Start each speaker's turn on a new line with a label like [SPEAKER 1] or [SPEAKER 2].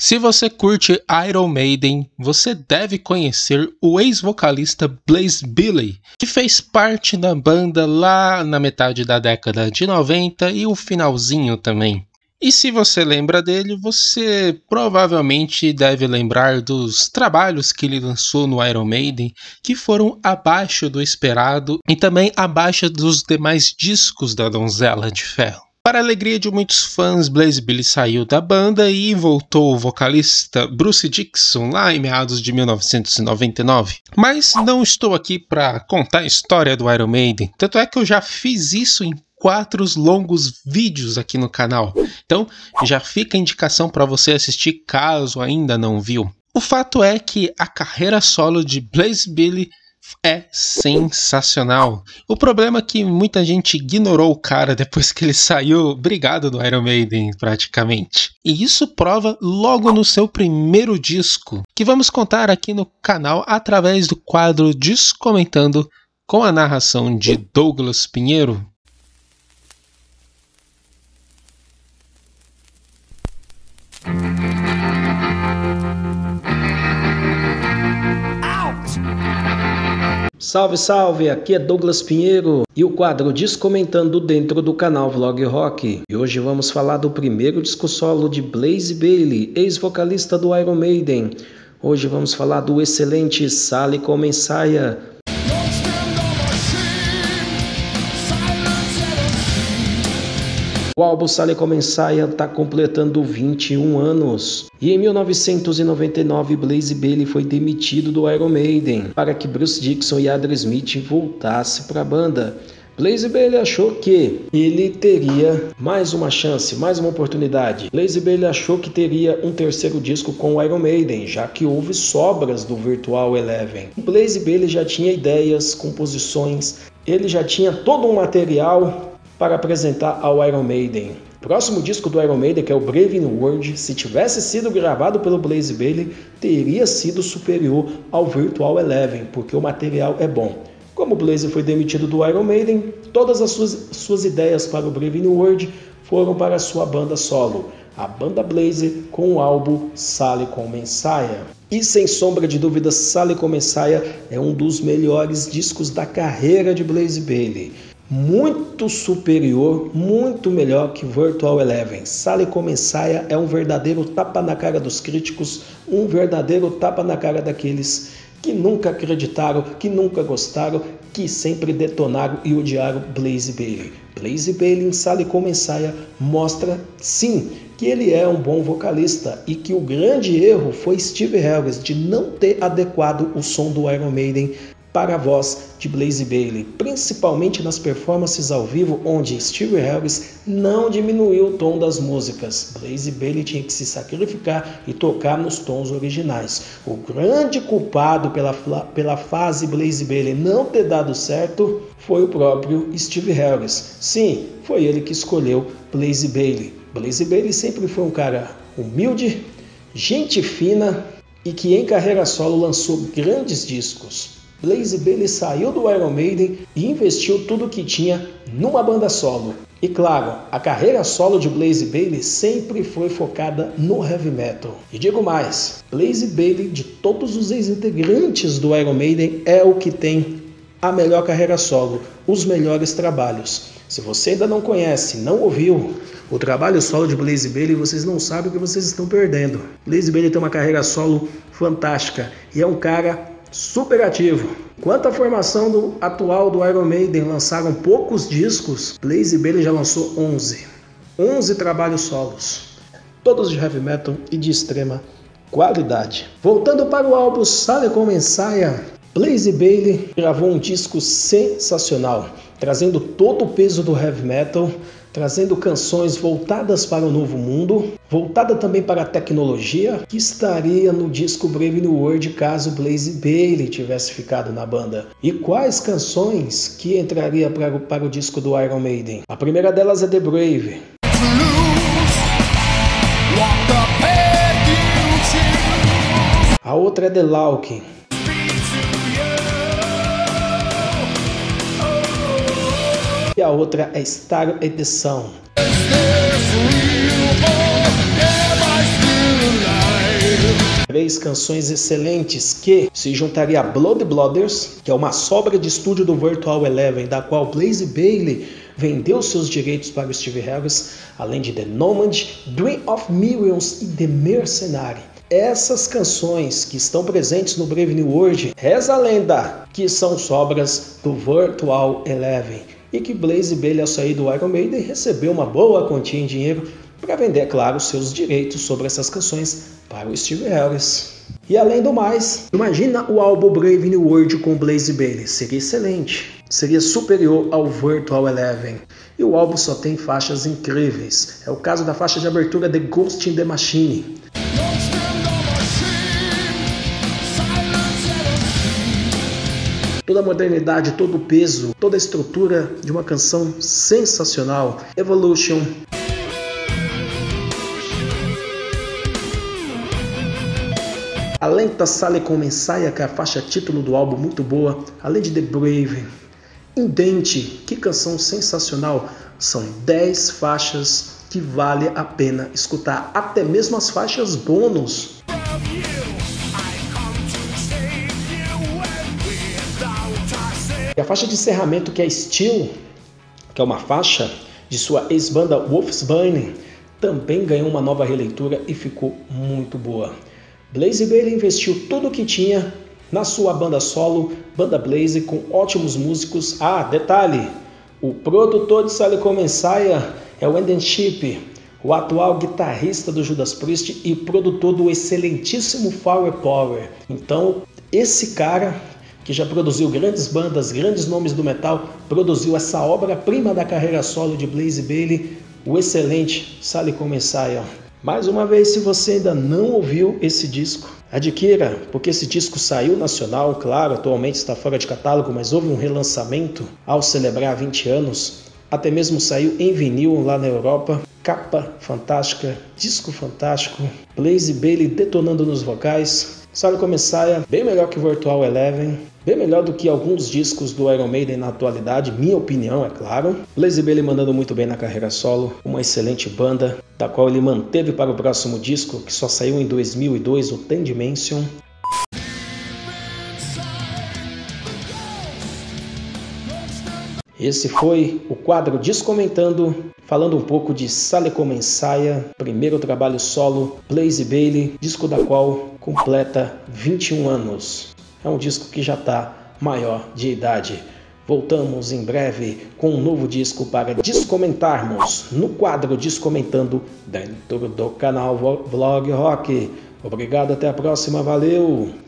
[SPEAKER 1] Se você curte Iron Maiden, você deve conhecer o ex-vocalista Blaze Billy, que fez parte da banda lá na metade da década de 90 e o finalzinho também. E se você lembra dele, você provavelmente deve lembrar dos trabalhos que ele lançou no Iron Maiden, que foram abaixo do esperado e também abaixo dos demais discos da Donzela de Ferro. Para a alegria de muitos fãs, Blaze Billy saiu da banda e voltou o vocalista Bruce Dixon lá em meados de 1999. Mas não estou aqui para contar a história do Iron Maiden, tanto é que eu já fiz isso em quatro longos vídeos aqui no canal. Então já fica a indicação para você assistir caso ainda não viu. O fato é que a carreira solo de Blaze Billy é sensacional. O problema é que muita gente ignorou o cara depois que ele saiu brigado do Iron Maiden, praticamente. E isso prova logo no seu primeiro disco, que vamos contar aqui no canal através do quadro Descomentando com a narração de Douglas Pinheiro.
[SPEAKER 2] Salve, salve! Aqui é Douglas Pinheiro e o quadro Descomentando dentro do canal Vlog Rock. E hoje vamos falar do primeiro disco solo de Blaze Bailey, ex-vocalista do Iron Maiden. Hoje vamos falar do excelente Sally Come O álbum Sale Come Saia está completando 21 anos. E em 1999, Blaze Bailey foi demitido do Iron Maiden para que Bruce Dixon e Adrian Smith voltassem para a banda. Blaze Bailey achou que ele teria mais uma chance, mais uma oportunidade. Blaze Bailey achou que teria um terceiro disco com o Iron Maiden, já que houve sobras do Virtual Eleven. Blaze Bailey já tinha ideias, composições, ele já tinha todo um material para apresentar ao Iron Maiden. Próximo disco do Iron Maiden, que é o Brave New World, se tivesse sido gravado pelo Blaze Bailey, teria sido superior ao Virtual Eleven, porque o material é bom. Como Blaze foi demitido do Iron Maiden, todas as suas, suas ideias para o Brave New World foram para sua banda solo, a banda Blaze, com o álbum Sally com. E sem sombra de dúvidas, Sally com é um dos melhores discos da carreira de Blaze Bailey muito superior, muito melhor que Virtual Eleven. Sale como ensaia é um verdadeiro tapa na cara dos críticos, um verdadeiro tapa na cara daqueles que nunca acreditaram, que nunca gostaram, que sempre detonaram e odiaram Blaze Bailey. Blaze Bailey em como ensaia mostra sim que ele é um bom vocalista e que o grande erro foi Steve Harris de não ter adequado o som do Iron Maiden para a voz de Blaze Bailey, principalmente nas performances ao vivo, onde Steve Harris não diminuiu o tom das músicas. Blaze Bailey tinha que se sacrificar e tocar nos tons originais. O grande culpado pela, pela fase Blaze Bailey não ter dado certo foi o próprio Steve Harris. Sim, foi ele que escolheu Blaze Bailey. Blaze Bailey sempre foi um cara humilde, gente fina e que em carreira solo lançou grandes discos. Blaze Bailey saiu do Iron Maiden e investiu tudo o que tinha numa banda solo. E claro, a carreira solo de Blaze Bailey sempre foi focada no heavy metal. E digo mais, Blaze Bailey, de todos os ex-integrantes do Iron Maiden, é o que tem a melhor carreira solo, os melhores trabalhos. Se você ainda não conhece, não ouviu o trabalho solo de Blaze Bailey, vocês não sabem o que vocês estão perdendo. Blaze Bailey tem uma carreira solo fantástica e é um cara super ativo. Quanto à formação do atual do Iron Maiden, lançaram poucos discos, Blaze Bailey já lançou 11. 11 trabalhos solos, todos de heavy metal e de extrema qualidade. Voltando para o álbum Sale com Ensaia, Blaze Bailey gravou um disco sensacional, trazendo todo o peso do heavy metal trazendo canções voltadas para o novo mundo, voltada também para a tecnologia, que estaria no disco Brave New World caso Blaze Bailey tivesse ficado na banda. E quais canções que entraria para o, para o disco do Iron Maiden? A primeira delas é The Brave. A outra é The Laukin. E a outra é Star Edição. três canções excelentes que se juntaria a Blood Blooders, que é uma sobra de estúdio do Virtual Eleven, da qual Blaze Bailey vendeu seus direitos para o Steve Harris, além de The Nomad, Dream of Millions e The Mercenary. Essas canções que estão presentes no Brave New World, reza a lenda que são sobras do Virtual Eleven e que Blaze Bailey, ao sair do Iron Maiden, recebeu uma boa quantia em dinheiro para vender, claro, seus direitos sobre essas canções para o Steve Harris. E além do mais, imagina o álbum Brave New World com Blaze Bailey, seria excelente, seria superior ao Virtual Eleven. E o álbum só tem faixas incríveis. É o caso da faixa de abertura The Ghost in the Machine, toda a modernidade, todo o peso, toda a estrutura de uma canção sensacional. Evolution. A lenta Sale com Messiah, que é a faixa título do álbum, muito boa. Além de The Brave. Indente, que canção sensacional. São 10 faixas que vale a pena escutar. Até mesmo as faixas bônus E a faixa de encerramento, que é Steel, que é uma faixa de sua ex-banda Wolfsbane, também ganhou uma nova releitura e ficou muito boa. Blaze Bailey investiu tudo o que tinha na sua banda solo, Banda Blaze, com ótimos músicos. Ah, detalhe! O produtor de Silicon Messiah é o Enden Chip, o atual guitarrista do Judas Priest e produtor do excelentíssimo Flower Power. Então, esse cara que já produziu grandes bandas, grandes nomes do metal, produziu essa obra-prima da carreira solo de Blaze Bailey, o excelente Sally Messiah. Mais uma vez, se você ainda não ouviu esse disco, adquira, porque esse disco saiu nacional, claro, atualmente está fora de catálogo, mas houve um relançamento ao celebrar 20 anos. Até mesmo saiu em vinil lá na Europa. Capa fantástica, disco fantástico, Blaze Bailey detonando nos vocais. Sally Messiah, bem melhor que Virtual Eleven, Bem melhor do que alguns discos do Iron Maiden na atualidade, minha opinião, é claro. Blaze Bailey mandando muito bem na carreira solo, uma excelente banda, da qual ele manteve para o próximo disco, que só saiu em 2002, o Ten Dimension. Esse foi o quadro Descomentando, falando um pouco de Sale Comensaia, primeiro trabalho solo, Blaze Bailey, disco da qual completa 21 anos. É um disco que já está maior de idade. Voltamos em breve com um novo disco para descomentarmos no quadro Descomentando dentro do canal Vlog Rock. Obrigado, até a próxima, valeu!